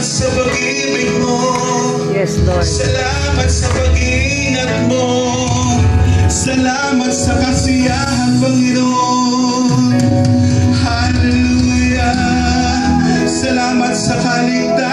sa pag-ibig mo. Yes, Lord. Salamat sa pag-iingat mo. Salamat sa kasiyahan, Panginoon. Hallelujah. Salamat sa kaligtasan.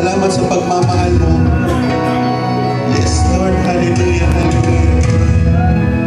Salamat sa pagmamahal mo. Yes, Lord. Hallelujah. Hallelujah.